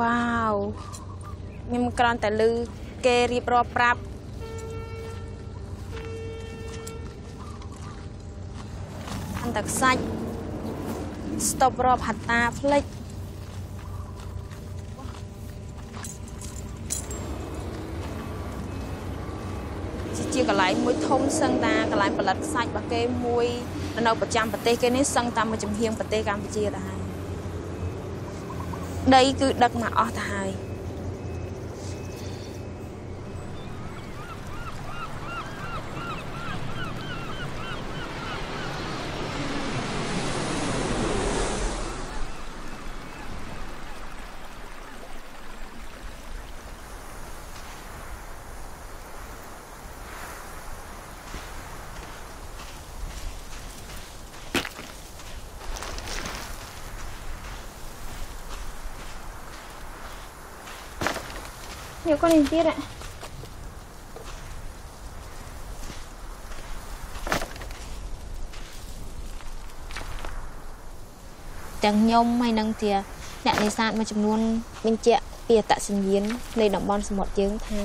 វ៉ាវខ្ញុំគ្រាន់តែឮគេរៀបរាប់ប្រាប់អន្តខ្សាច់ស្តុបរាប់ហត្តាផ្លេចជាកន្លែងមួយធំសឹងតាកន្លែងផលិតខ្សាច់របស់គេមួយនៅប្រចាំប្រទេសគេនេះសឹងតាមមួយចំហៀងប្រទេសកម្ពុជាទៅហើយ ដីគឺដឹកមកអស់ទៅហើយ យកកូននេះទៀតហ៎ទាំងខ្ញុំហើយនឹងជាអ្នកនេសាទមួយចំនួនបញ្ជាក់ពីអត្តសញ្ញាណនៃតំបន់សមុទ្រយើងថា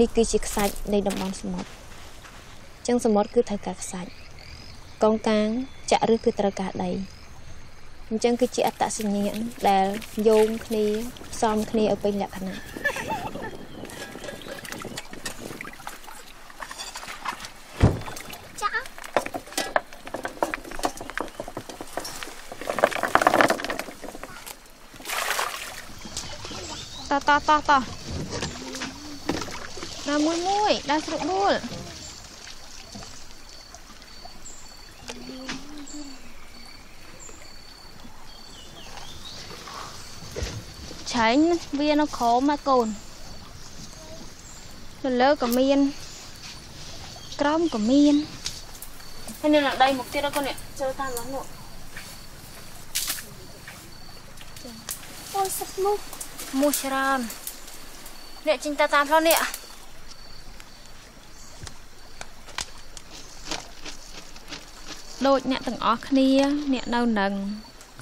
នេះគឺជាខ្សាច់នៃតំបន់សមុទ្រអញ្ចឹងសមុទ្រគឺត្រូវការខ្សាច់កងកាងចាក់ឬគឺត្រូវការដីអញ្ចឹងគឺជាអត្តសញ្ញាណដែលយោងគ្នាផ្សំគ្នាឲ្យពេញលក្ខណៈ តតតតដើរមួយមួយដើរស្រុកបួលឆែងវានៅក្រោមមកកូននៅលើក៏មានក្រោមក៏មានហើយនៅដីមុខទៀតកូននេះចូលតាមនោះនោះអូយសឹកមុខ មូសច្រើនអ្នកចេញទៅតាមផ្លូវនេះដូចអ្នកទាំងអស់គ្នា អ្នកនៅនឹង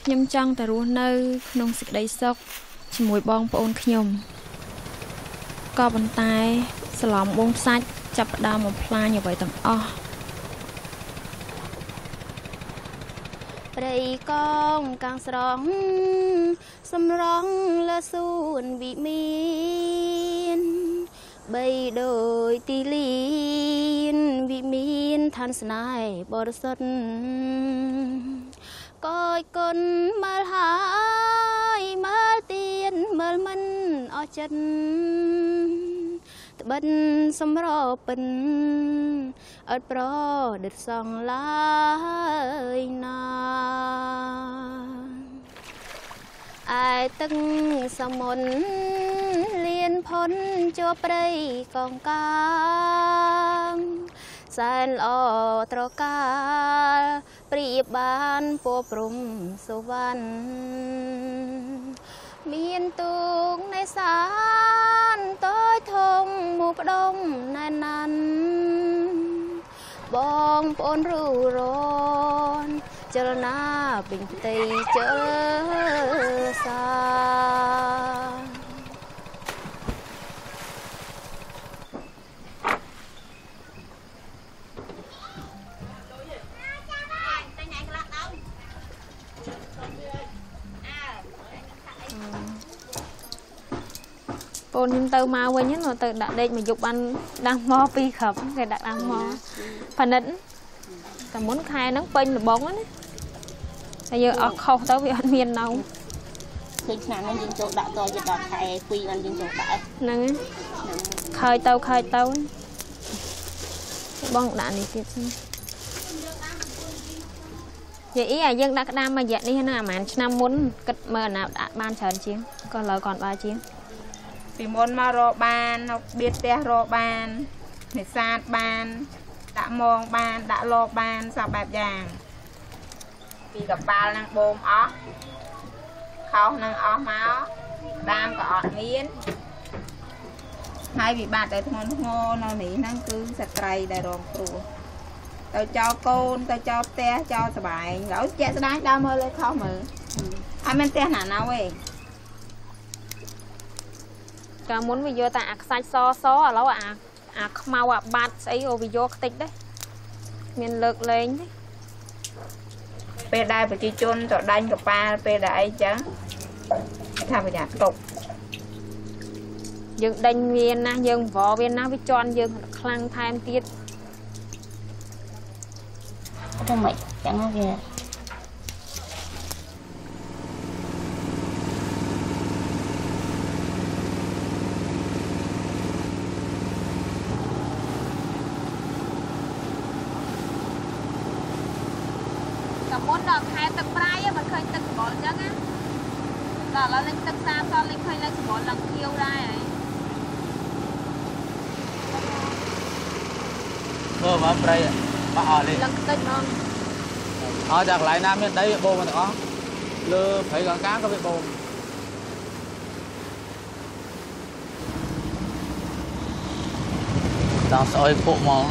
ខ្ញុំចង់តែរស់នៅ ក្នុងសេចក្តីសុខជាមួយបងប្អូនខ្ញុំក៏ប៉ុន្តែ សឡំបងផ្សាច់ចាប់ផ្ដើមបំផ្លាញអ្វីទាំងអស់ ព្រៃកងកាំងស្រងសម្រងលើសួនវិមានបីដូចទីលៀនវិមានឋានស្នេហ៍បរិសុទ្ធកយគុណមើលហើយមើលទៀនមើលមិនអស់ចិត្តត្បិតសម្រពិនអត់ប្រដិតសងឡើយណា ទឹកសមុនលៀនផុនជួព្រៃកងកាងសែនល្អត្រកាលព្រៀបបានពួព្រំសុវណ្ណមានទូកនៃសានតូចធំមកផ្ដុំណែនណាន់បងប្អូនរូរន ចលនាពេញផ្ទៃចលសាកូនខ្ញុំទៅមកវិញនោះទៅដាក់ដេកមកយប់បានដាំមកពីរគ្រាប់គេដាក់ដាំមកផនិតតែមុនខែហ្នឹងពេញលបងណា តែយើងអស់ខុសទៅវាអត់មាននៅឃើញឆ្នាំហ្នឹងយើងចូលដាក់តយដល់ខែ2បានយើងចូលដាក់ហ្នឹងខើយទៅខើយទៅបងដាក់នេះទៀតសិននិយាយអីអាយើងដាក់ក្តាមមួយរយៈនេះណាអាម៉ានឆ្នាំមុនគិតមើលអាណាដាក់បានច្រើនជាងក៏លើគាត់បើជាងពីមុនមករកបានបៀតផ្ទះរកបាននេសាទបានដាក់មងបានដាក់លបបានសពបែបយ៉ាង ពីកប៉ាល់នឹងបូមអស់ខោសនឹងអស់មកដាមក៏អត់មានហើយវិបត្តិដែលធ្ងន់ធ្ងរនៅនេះហ្នឹងគឺស្ត្រីដែលរងគ្រោះទៅចោលកូនទៅចោលផ្ទះចោលសបែងឡើយជាក់ស្ដែងដើរមើលលើខុសមើលអត់មានផ្ទះណាណៅទេកាលមុនវាយកតែអាខ្សាច់សសឥឡូវអាអាខ្មៅអាបាត់ស្អីក៏វាយកខ្ទេចដែរមានលើកលែងទេ ពេលដែលប្រជាជនទៅដាញ់កប៉ាល់ពេលដែលអីចឹងថាប្រញាប់ຕົកយើងដេញវាណាយើងវល់វាណាវាជន់យើងខ្លាំងថែមទៀតទៅមិនចឹងវាមុនដល់ខែទឹកប្រៃមិនឃើញទឹកសម្បល់អញ្ចឹងណាដល់ឥឡូវលេងទឹកសាបសលេងឃើញលេងសម្បល់ឡើងខៀវដែរហើយ មើលមើលព្រៃបាក់អស់លេឡើងខ្ទេចហ្មងអស់តែកន្លែងណាមានដីបូមទាំងអស់លើព្រៃកង្កាក៏វាបូមដល់ស្អុយពុកមក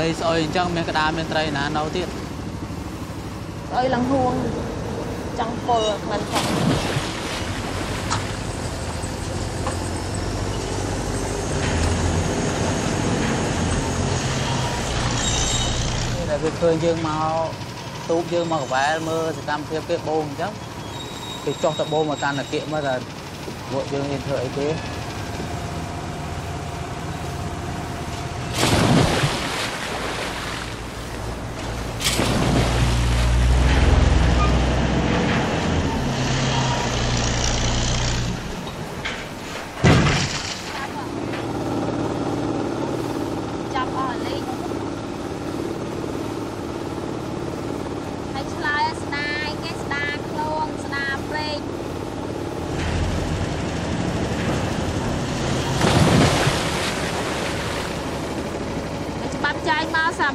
ដីស្អុយអញ្ចឹងមានក្តារមានត្រីណានៅទៀតស្អុយឡើងហួងចង់ពុលមិនចង់ វាឃើញយើងមកទូកយើងមកកវែលមើលសកម្មភាពគេបូមអញ្ចឹងគេចោះទៅបូមមកកាន់តាគៀកមើលថាពួកយើងមានធ្វើអីទេ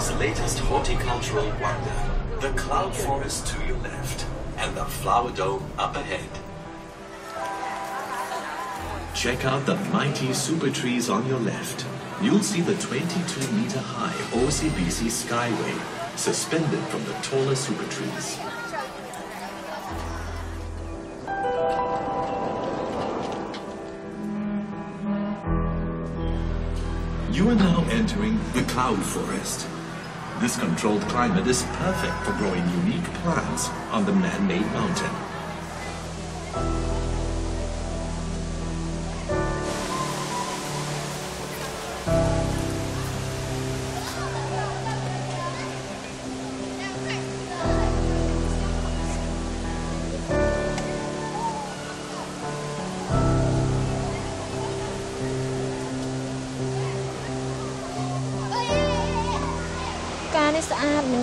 Singapore's latest horticultural wonder, the cloud forest to your left and the flower dome up ahead. Check out the mighty super trees on your left. You'll see the 22 meter high OCBC Skyway suspended from the taller super trees. You are now entering the cloud forest. This controlled climate is perfect for growing unique plants on the man-made mountain.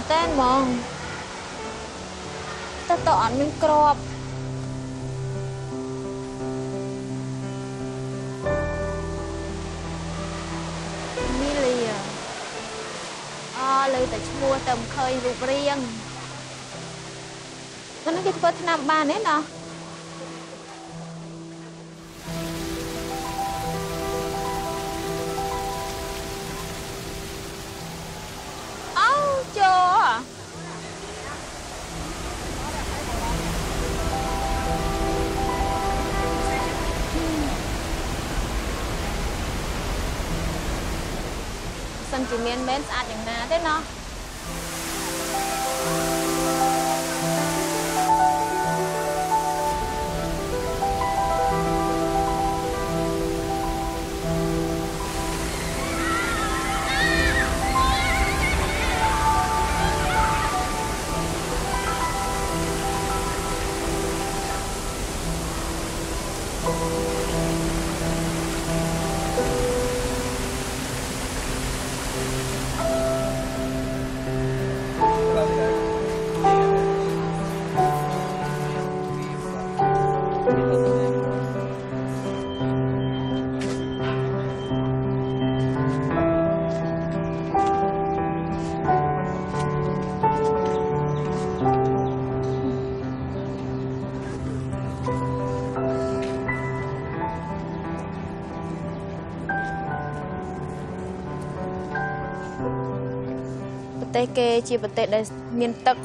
Tên mong Ta tọn mình crop Milia Ờ, lưu tại mua tầm khơi rụt riêng Nó nói cái phớt năm ba nét nào ជាមានមែនស្អាតយ៉ាងណាទេណោះ ទេសគេជាប្រទេសដែលមានទឹក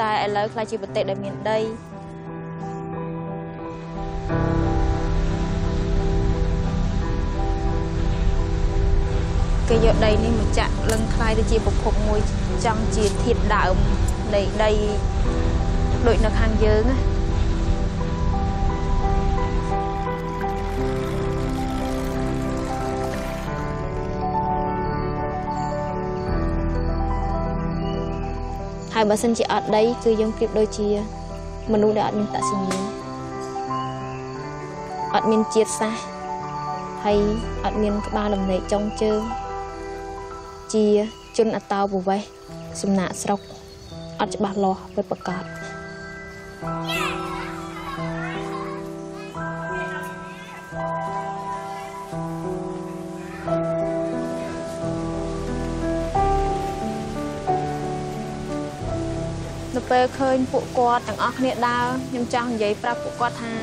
តែឥឡូវខ្ល้ายជាប្រទេសដែលមានដីគេយកដីនេះមកចាក់លឹងคล้ายទៅជាប្រភពមួយចង់ជាធាតុដើមនៃដីដូចនៅខាងយើងណា ហើយបើសិនជាអត់ដីគឺយើងប្រៀបដូចជា មនុស្សដែលអត់មានតសញ្ញាណអត់មានជាតិសាសន៍ហើយអត់មានក្បាលដំណេកចុងជើងជាជនអតោប្រវេសន៍សំណាក់ស្រុកអត់ច្បាស់លាស់ពិតប្រាកដ នៅពេលឃើញពួកគាត់ទាំងអស់គ្នាដើរខ្ញុំចង់និយាយប្រាប់ពួកគាត់ថា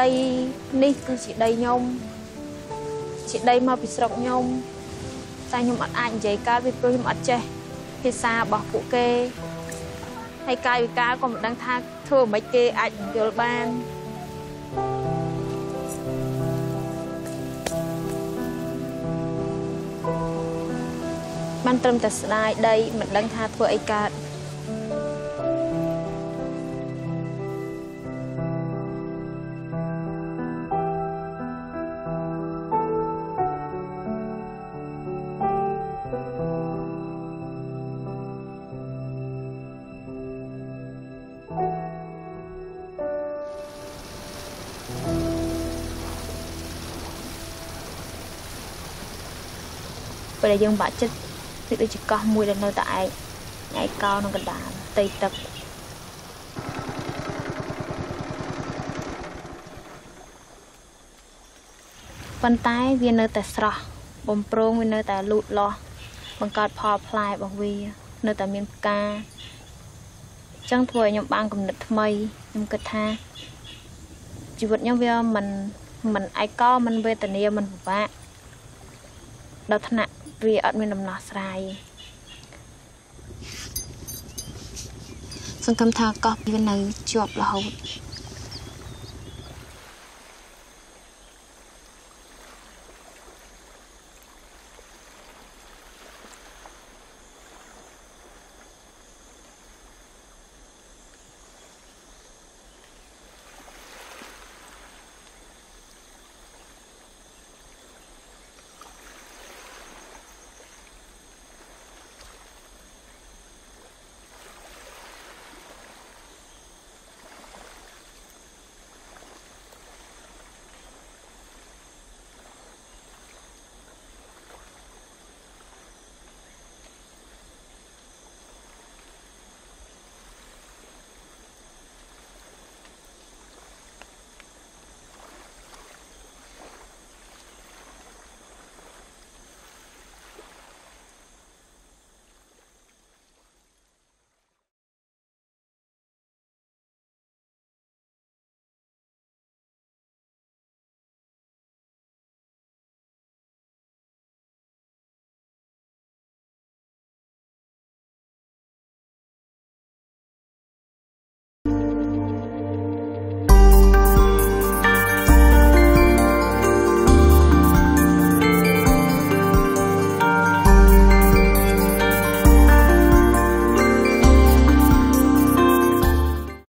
ដីនេះគឺជាដីខ្ញុំជាដីមកពីស្រុកខ្ញុំតែខ្ញុំអត់អាចនិយាយកើតពីព្រោះខ្ញុំអត់ចេះភាសារបស់ពួកគេហើយកាយវិការក៏មិនដឹងថាធ្វើមិនគេអាចយល់បានបានត្រឹមតែស្ដាយដីមិនដឹងថាធ្វើអីកើត ដែលយើងបាក់ចិត្តវាដូចជាកោះមួយដែលនៅតែឯកឯកោក្នុងកណ្ដាលផ្ទៃទឹកប៉ុន្តែវានៅតែស្រស់បំប្រងវានៅតែលូតលាស់បង្កើតផលផ្លែរបស់វា នៅតែមានផ្កាអញ្ចឹងធ្វើឲ្យខ្ញុំបានគំនិតថ្មីខ្ញុំគិតថាជីវិតខ្ញុំវាមិនមិនឯកោមិនវេទនាមិនពិបាកដល់ថ្នាក់ វាអត់មានដំណោះស្រាយសង្ឃឹមថាកោះវានៅជាប់រហូត